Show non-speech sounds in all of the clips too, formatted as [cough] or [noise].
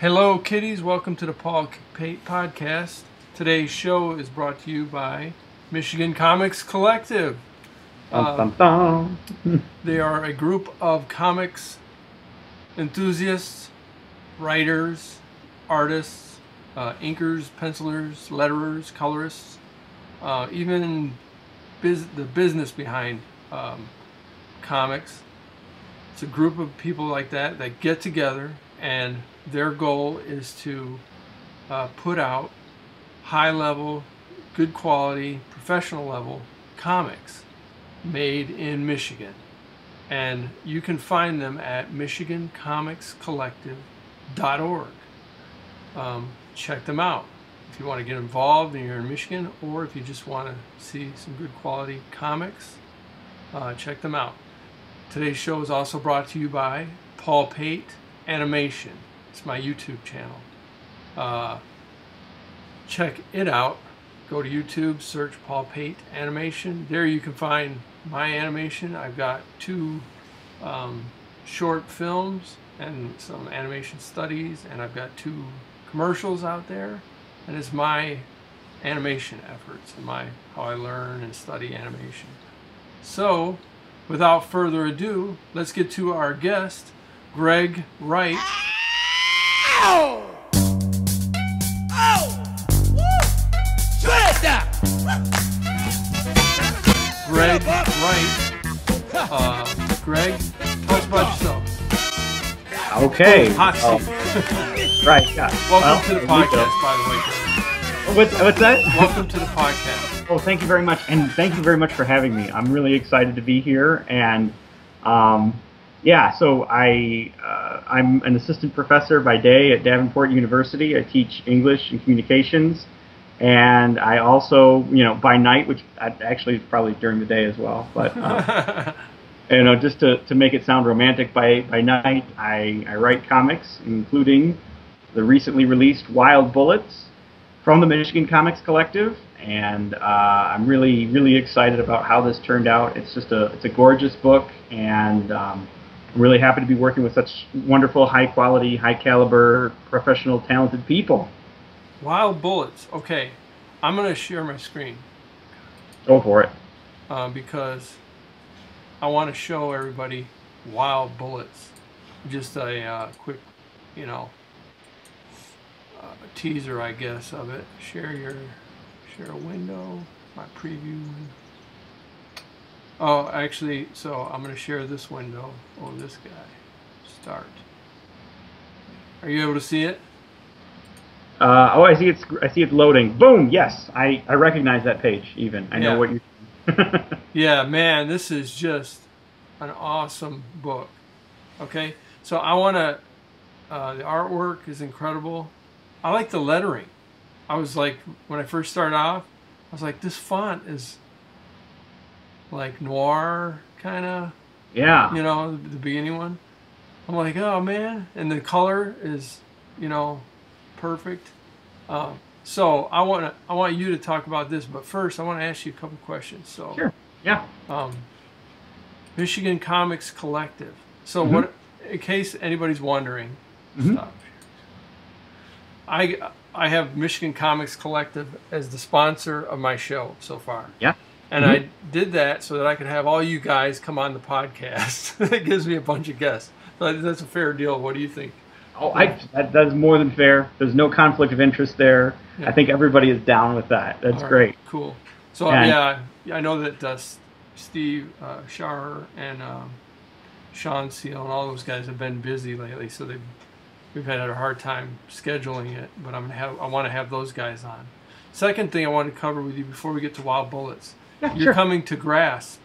Hello, kiddies. Welcome to the Paul Pate Podcast. Today's show is brought to you by Michigan Comics Collective. Dun, dun, dun. [laughs] They are a group of comics enthusiasts, writers, artists, uh, inkers, pencilers, letterers, colorists, uh, even biz- the business behind um, comics. It's a group of people like that that get together, and their goal is to uh, put out high level, good quality, professional level comics made in Michigan. And you can find them at MichiganComicsCollective.org. Um, check them out if you want to get involved and you're in Michigan, or if you just want to see some good quality comics, uh, check them out. Today's show is also brought to you by Paul Pate Animation. It's my YouTube channel. Uh, check it out. Go to YouTube, search Paul Pate Animation. There you can find my animation. I've got two um, short films and some animation studies, and I've got two commercials out there. And it's my animation efforts and my how I learn and study animation. So, without further ado, let's get to our guest, Greg Wright. Greg, tell us about yourself. Okay. Hot Oh, seat. right. Yeah. Welcome Well, to the there we go. podcast, by the way. Greg. What's, what's that? Welcome to the podcast. Well, thank you very much, and thank you very much for having me. I'm really excited to be here, and um, yeah. So I uh, I'm an assistant professor by day at Davenport University. I teach English and communications, and I also you know by night, which I, actually is probably during the day as well, but. Uh, [laughs] you know, just to, to make it sound romantic, by, by night I, I write comics, including the recently released Wild Bullets from the Michigan Comics Collective, and uh, I'm really really excited about how this turned out. It's just a it's a gorgeous book, and um, I'm really happy to be working with such wonderful, high quality, high caliber, professional, talented people. Wild bullets. Okay, I'm gonna share my screen Go for it. uh, because I want to show everybody wild bullets. Just a uh, quick, you know, uh, teaser, I guess, of it. Share your share a window. My preview. Oh, actually, so I'm gonna share this window. Oh, this guy. Start. Are you able to see it? Uh, oh, I see it's I see it loading. Boom. Yes, I, I recognize that page. Even I know what you. [laughs] Yeah, man, this is just an awesome book. Okay, so I want to. Uh, the artwork is incredible. I like the lettering. I was like, when I first started off, I was like, this font is like noir kind of, yeah. you know, the, the beginning one. I'm like, oh man, and the color is, you know, perfect. Um, so I want to, I want you to talk about this, but first I want to ask you a couple questions. So Sure. Yeah. um, Michigan Comics Collective. So Mhm. what? In case anybody's wondering, Mhm. stop. I I have Michigan Comics Collective as the sponsor of my show so far. Yeah. And Mhm. I did that so that I could have all you guys come on the podcast. [laughs] it gives me a bunch of guests. So that's a fair deal. What do you think? Oh, I, that, that's more than fair. There's no conflict of interest there. Yeah. I think everybody is down with that. That's right, great. Cool. So And- yeah, yeah, I know that uh, Steve uh, and um, Sean Seal and all those guys have been busy lately, so they've we've had a hard time scheduling it. But I'm gonna have I want to have those guys on. Second thing I want to cover with you before we get to Wild Bullets, Yeah, you're sure. coming to Grasp.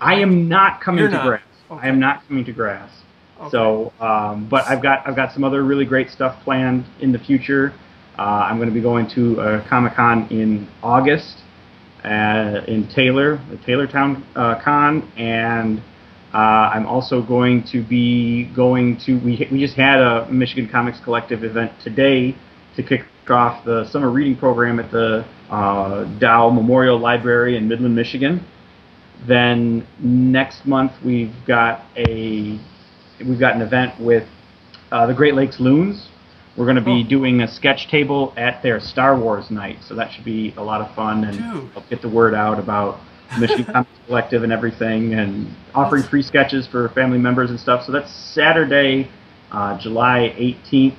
I am not coming You're to not. grass. Okay. I am not coming to grass. Okay. So, um, but I've got I've got some other really great stuff planned in the future. Uh, I'm going to be going to a Comic Con in August uh, in Taylor, the Taylortown uh, Con, and uh, I'm also going to be going to. We we just had a Michigan Comics Collective event today to kick off the summer reading program at the uh, Dow Memorial Library in Midland, Michigan. Then next month we've got a we've got an event with uh, the Great Lakes Loons we're going to be Oh. doing a sketch table at their Star Wars night, so that should be a lot of fun and Dude. help get the word out about Michigan [laughs] Comics Collective and everything, and offering That's- free sketches for family members and stuff. So that's Saturday, uh, July 18th.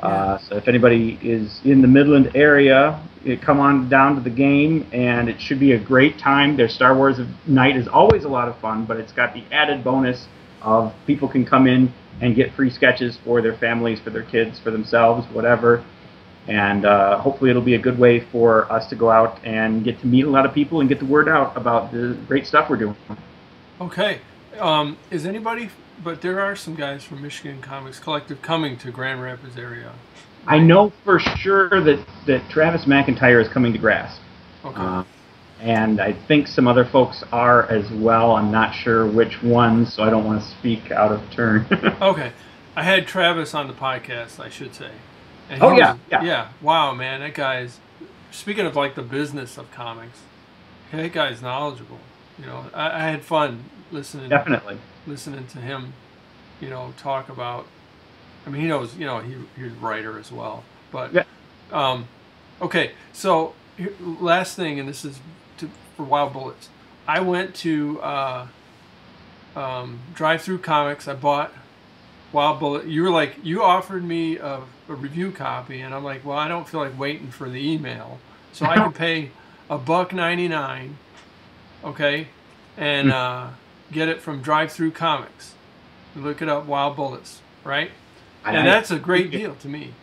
Uh, so if anybody is in the Midland area, eh, come on down to the game, and it should be a great time. Their Star Wars night is always a lot of fun, but it's got the added bonus of people can come in and get free sketches for their families, for their kids, for themselves, whatever. And uh, hopefully, it'll be a good way for us to go out and get to meet a lot of people and get the word out about the great stuff we're doing. Okay. Um, is anybody? But there are some guys from Michigan Comics Collective coming to Grand Rapids area. I know for sure that, that Travis McIntyre is coming to Grass. Okay. Uh, and I think some other folks are as well. I'm not sure which ones, so I don't want to speak out of turn. [laughs] Okay, I had Travis on the podcast, I should say. And Oh, yeah, was- yeah. Wow, man, that guy's. Speaking of like the business of comics, that guy's knowledgeable. You know, I, I had fun listening Definitely. listening to him. You know, talk about. I mean, he knows. You know, he he's a writer as well. But Yeah. um, okay, so last thing, and this is for Wild Bullets. I went to uh, um, DriveThru Comics. I bought Wild Bullet. You were like, you offered me a, a review copy, and I'm like, well, I don't feel like waiting for the email, so I can [laughs] pay a buck ninety nine, okay, and uh, get it from DriveThru Comics. Look it up, Wild Bullets, right? And that's a great [laughs] deal to me.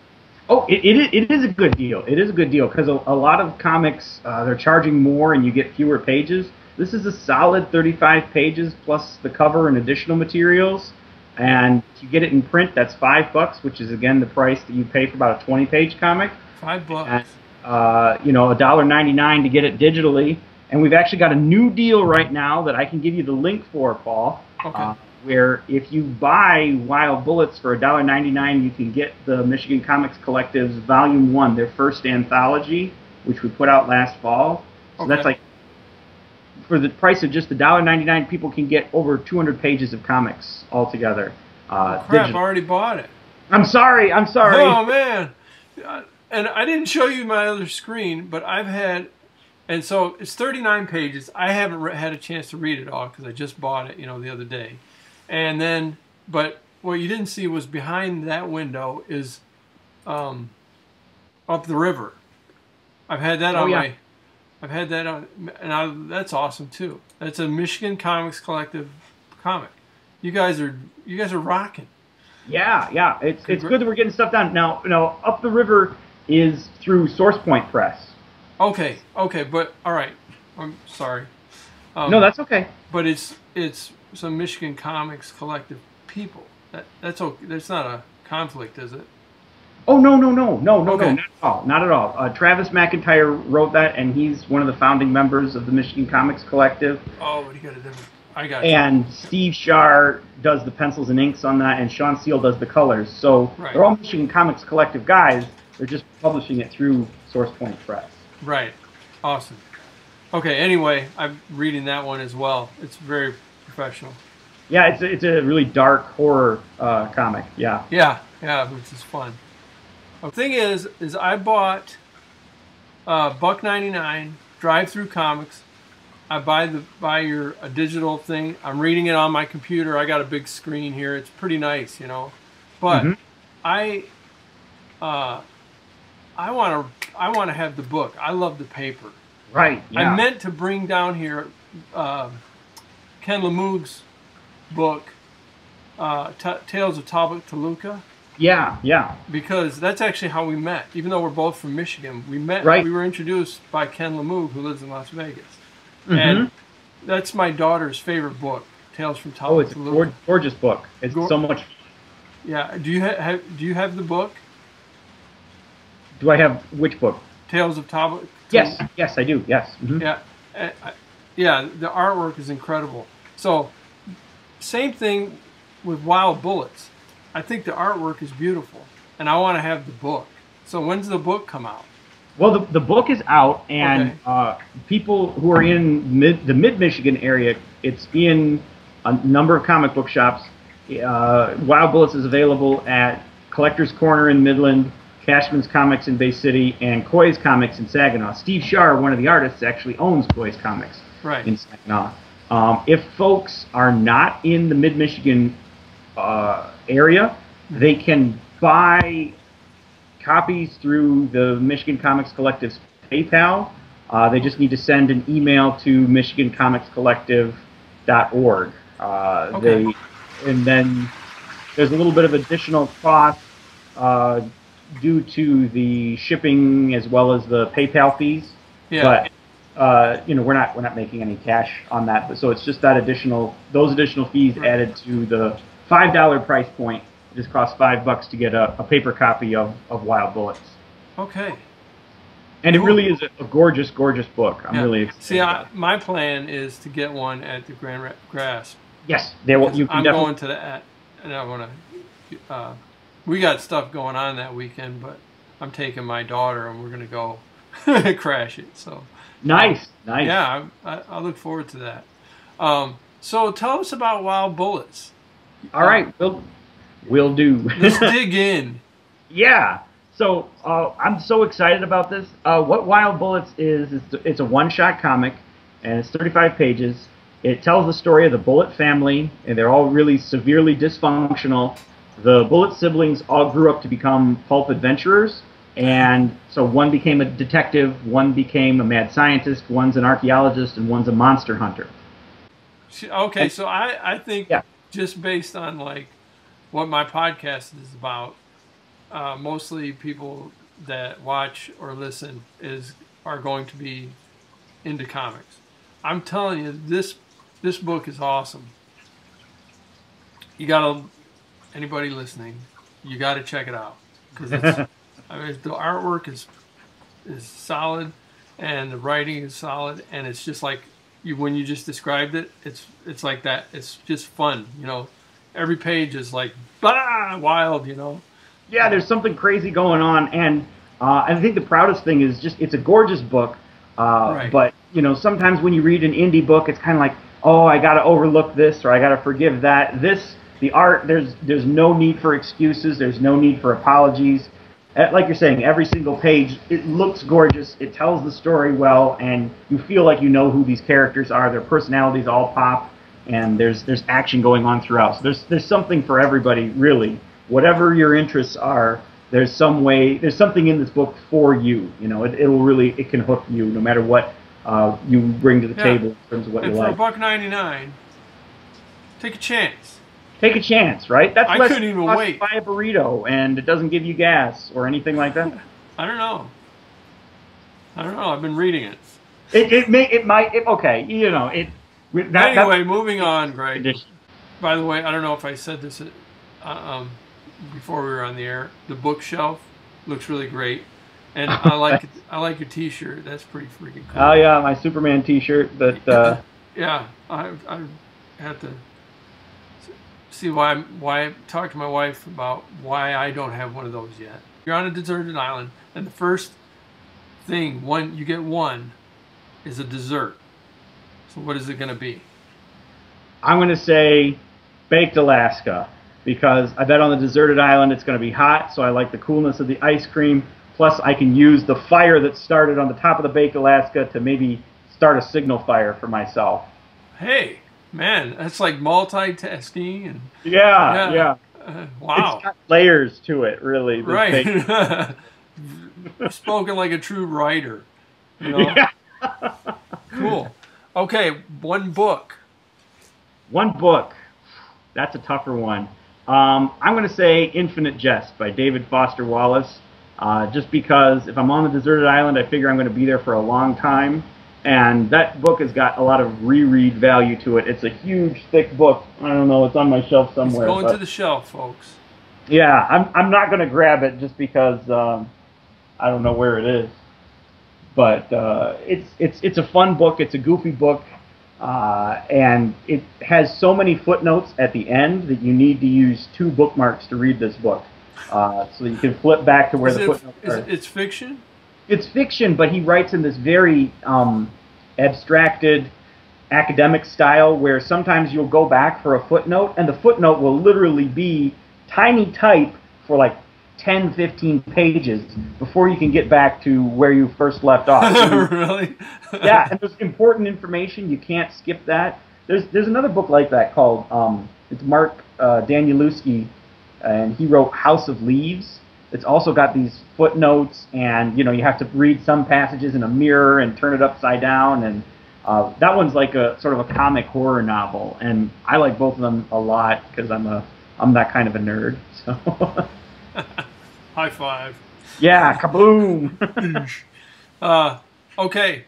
Oh, it, it, is- it is a good deal. It is a good deal because a, a lot of comics uh, they're charging more and you get fewer pages. This is a solid 35 pages plus the cover and additional materials. And if you get it in print, that's five bucks, which is again the price that you pay for about a 20-page comic. Five bucks. And uh, you know, a dollar ninety-nine to get it digitally. And we've actually got a new deal right now that I can give you the link for, Paul. Okay. Uh, where if you buy Wild Bullets for $1.99, you can get the Michigan Comics Collective's Volume 1, their first anthology, which we put out last fall. So Okay. that's like, for the price of just $1.99, people can get over 200 pages of comics altogether. Uh, Crap, I already bought it. I'm sorry, I'm sorry. Oh man, Uh, and I didn't show you my other screen, but I've had, and so it's 39 pages. I haven't re- had a chance to read it all because I just bought it, you know, the other day, and then, but what you didn't see was behind that window is, um, up the river. I've had that Oh, on yeah. my, I've had that on, and I, that's awesome too. That's a Michigan Comics Collective comic. You guys are, you guys are rocking. Yeah, yeah. It's it's good that we're getting stuff done. Now, now up the river is through Source Point Press. Okay, okay, but all right. I'm sorry. Um, no, that's okay. but it's it's some Michigan Comics Collective people. That that's okay. That's not a conflict, is it? Oh no, no, no, no, no, Okay. no, not at all, not at all. Uh, Travis McIntyre wrote that, and he's one of the founding members of the Michigan Comics Collective. Oh, but you got a different. I got you. And Steve Shar does the pencils and inks on that, and Sean Seal does the colors. So Right. they're all Michigan Comics Collective guys. They're just publishing it through Source Point Press. Right. Awesome. Okay. Anyway, I'm reading that one as well. It's very professional. Yeah, it's a, it's a really dark horror uh, comic. Yeah. Yeah, yeah, which is fun. The thing is, is I bought uh, buck ninety nine DriveThru Comics. I buy the buy your a digital thing. I'm reading it on my computer. I got a big screen here. It's pretty nice, you know. But Mhm. I uh, I want to I want to have the book. I love the paper. Right. Yeah. I meant to bring down here uh, Ken Lamug's book, uh, Ta Tales of Talbot Toluca yeah. Yeah. because that's actually how we met. Even though we're both from Michigan, we met. Right. We were introduced by Ken Lemoog, who lives in Las Vegas, Mhm. and that's my daughter's favorite book, Tales from Oh, it's a Toluca. gor- gorgeous book. It's Gor- so much. Yeah. Do you ha- have Do you have the book, Do I have which book? Tales of Talbot? Yes. Yes, I do. Yes. Mhm. Yeah, uh, yeah. The artwork is incredible. So, same thing with Wild Bullets. I think the artwork is beautiful, and I want to have the book. So when's the book come out? Well, the, the book is out, and Okay. uh, people who are in mid, the mid Michigan area, it's in a number of comic book shops. Uh, Wild Bullets is available at Collector's Corner in Midland, Cashman's Comics in Bay City, and Coy's Comics in Saginaw. Steve Shar, one of the artists, actually owns Coy's Comics Right. in Saginaw. Um, if folks are not in the Mid Michigan uh, area, they can buy copies through the Michigan Comics Collective's PayPal. Uh, they just need to send an email to MichiganComicsCollective.org. Uh, Okay. They and then there's a little bit of additional cost uh, due to the shipping as well as the PayPal fees. Yeah. But uh, you know, we're not we're not making any cash on that. But so it's just that additional those additional fees Right. added to the five dollar price point. It just costs five bucks to get a, a paper copy of, of Wild Bullets. okay. And it really is a, gorgeous, gorgeous book. I'm Yeah. really excited. See, I, my plan is to get one at the Grand Ra- Grasp. yes, they will. You can I'm definitely. going to that, and I want to. Uh, we got stuff going on that weekend, but I'm taking my daughter, and we're gonna go [laughs] crash it. So nice, nice. yeah, I, I, I look forward to that. Um, so tell us about Wild Bullets. All right, we'll we'll do. [laughs] Let's dig in. Yeah. So uh, I'm so excited about this. Uh, what Wild Bullets is, is it's a one-shot comic, and it's 35 pages. It tells the story of the Bullet family, and they're all really severely dysfunctional. The Bullet siblings all grew up to become pulp adventurers, and so one became a detective, one became a mad scientist, one's an archaeologist, and one's a monster hunter. Okay, so I, I think Yeah. just based on like what my podcast is about, uh, mostly people that watch or listen is are going to be into comics. I'm telling you, this this book is awesome. You gotta anybody listening, you gotta check it out because [laughs] I mean the artwork is is solid and the writing is solid and it's just like you when you just described it it's it's like that it's just fun you know every page is like blah wild you know Yeah, there's something crazy going on, and uh, I think the proudest thing is just it's a gorgeous book. Uh, Right. But you know, sometimes when you read an indie book, it's kind of like, oh, I got to overlook this or I got to forgive that. This, the art, there's there's no need for excuses. There's no need for apologies. Uh, Like you're saying, every single page it looks gorgeous. It tells the story well, and you feel like you know who these characters are. Their personalities all pop, and there's there's action going on throughout. So there's there's something for everybody, really. Whatever your interests are, there's some way, there's something in this book for you. You know, it, it'll really, it can hook you no matter what uh, you bring to the Yeah. table in terms of what and you for like. buck 99 take a chance Take a chance, right? That's I couldn't even wait. Buy a burrito, and it doesn't give you gas or anything like that. [laughs] i don't know i don't know i've been reading it it it may it might it, okay, you know it. That, anyway moving on greg condition. by the way i don't know if i said this uh, um, before we were on the air the bookshelf looks really great and i [laughs] like i like your t-shirt that's pretty freaking cool Oh yeah, my Superman T-shirt But uh, [laughs] Yeah, I I had to see why why I talk to my wife about why I don't have one of those yet. You're on a deserted island, and the first thing one you get one is a dessert. So what is it going to be? I'm going to say baked Alaska because I bet on the deserted island it's going to be hot, so I like the coolness of the ice cream. Plus, I can use the fire that started on the top of the baked Alaska to maybe start a signal fire for myself. Hey, man, that's like multitasking and Yeah, Yeah. yeah. uh, wow, It's got layers to it, really. right. [laughs] Spoken like a true writer. You know? Yeah. Cool. Okay, one book. One book. That's a tougher one. Um, I'm going to say Infinite Jest by David Foster Wallace. Uh, just because if I'm on the deserted island, I figure I'm going to be there for a long time. And that book has got a lot of reread value to it. It's a huge, thick book. I don't know, it's on my shelf It's somewhere. going but- to the shelf, folks. yeah, I'm, I'm not going to grab it just because um, I don't know where it is. But uh, it's it's it's a fun book. It's a goofy book, uh, and it has so many footnotes at the end that you need to use two bookmarks to read this book, uh, so that you can flip back to where Is the it, footnotes is are. it, it's fiction? It's fiction, but he writes in this very um, abstracted academic style where sometimes you'll go back for a footnote and the footnote will literally be tiny type for like 10, 15 pages before you can get back to where you first left off. [laughs] really? [laughs] yeah, and there's important information. You can't skip that. There's there's another book like that called um, it's Mark uh, Danielewski, and he wrote House of Leaves. It's also got these footnotes, and you know you have to read some passages in a mirror and turn it upside down, and uh, that one's like a sort of a comic horror novel, and I like both of them a lot because I'm a I'm that kind of a nerd. So [laughs] High five. yeah, kaboom! [laughs] Uh, okay.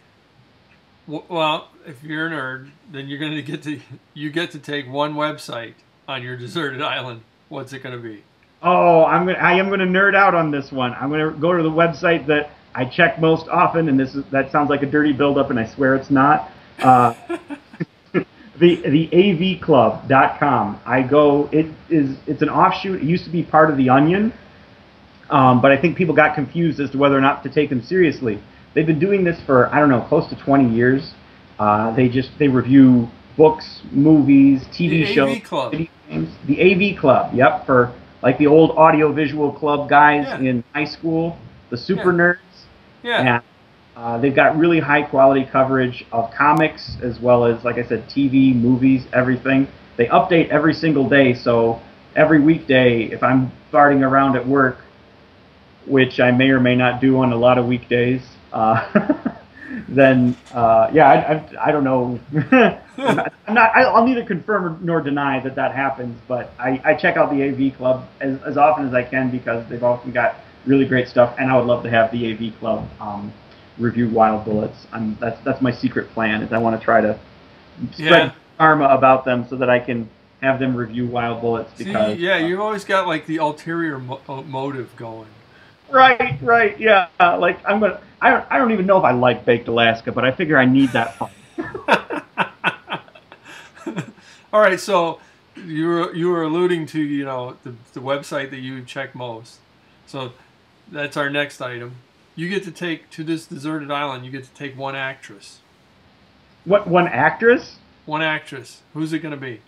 W- well, if you're a nerd, then you're gonna get to you get to take one website on your deserted island. What's it gonna be? Oh, I'm gonna, I am going to nerd out on this one. I'm going to go to the website that I check most often, and this is that sounds like a dirty buildup, and I swear it's not. Uh, [laughs] the the avclub.com. I go. It is. It's an offshoot. It used to be part of the Onion, um, but I think people got confused as to whether or not to take them seriously. They've been doing this for I don't know, close to 20 years. Uh, they just they review books, movies, TV The shows, AV Club. video games. The AV Club. Yep, for like the old audio visual club guys Yeah. in high school, the super Yeah. nerds. Yeah. And uh, they've got really high quality coverage of comics as well as, like I said, TV, movies, everything. They update every single day, so every weekday, if I'm farting around at work, which I may or may not do on a lot of weekdays, uh, [laughs] then uh, yeah, I, I, I don't know. I'm [laughs] not. I'm not I, I'll neither confirm nor deny that that happens, but I, I check out the AV Club as, as often as I can because they've often got really great stuff, and I would love to have the AV Club um, review Wild Bullets. I'm, that's that's my secret plan is I want to try to spread Yeah. karma about them so that I can have them review Wild Bullets See, because yeah, you've always got like the ulterior mo- uh, motive going. Right, right, yeah. Like I'm gonna. I don't. I don't even know if I like baked Alaska, but I figure I need that. fun. [laughs] All right, so you were you were alluding to you know the the website that you check most. So that's our next item. You get to take to this deserted island. You get to take one actress. What one actress? One actress. Who's it going to be?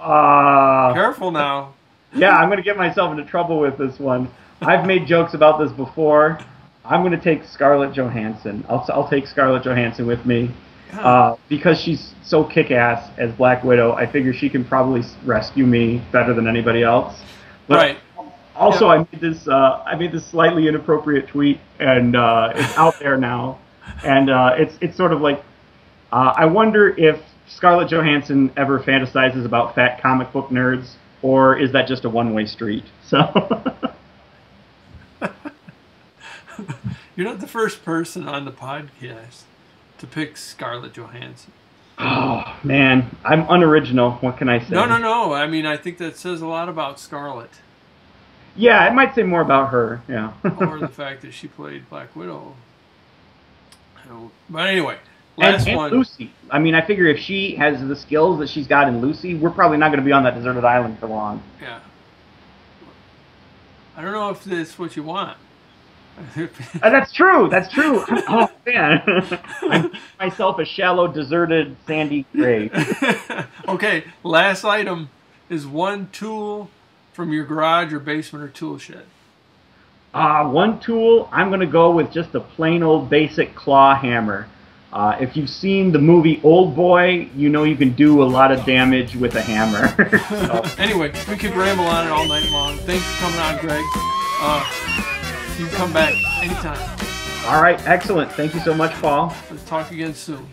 Uh, Careful now. yeah, I'm gonna get myself into trouble with this one. I've made jokes about this before. I'm gonna take Scarlett Johansson. I'll I'll take Scarlett Johansson with me. Uh, because she's so kick-ass as Black Widow, I figure she can probably rescue me better than anybody else. But right. Also, Yeah. I made this uh, I made this slightly inappropriate tweet, and uh, it's out there now. And uh, it's it's sort of like uh, I wonder if Scarlett Johansson ever fantasizes about fat comic book nerds, or is that just a one-way street? So, [laughs] You're not the first person on the podcast to pick Scarlett Johansson. oh man, I'm unoriginal. What can I say? No, no, no. I mean, I think that says a lot about Scarlett, Yeah, it might say more about her. Yeah. or the [laughs] fact that she played Black Widow. But anyway, and, last and one. Lucy. I mean, I figure if she has the skills that she's got in Lucy, we're probably not going to be on that deserted island for long. Yeah. I don't know if that's what you want. Uh, that's true. That's true. [laughs] oh man, I'm myself a shallow, deserted, sandy grave. [laughs] okay, last item is one tool from your garage or basement or tool shed. Uh, one tool. I'm gonna go with just a plain old basic claw hammer. Uh, if you've seen the movie Oldboy, you know you can do a lot of damage with a hammer. [laughs] So, Anyway, we could ramble on it all night long. Thanks for coming on, Greg. Uh, you can come back anytime. all right, excellent. Thank you so much, Paul. Let's talk again soon.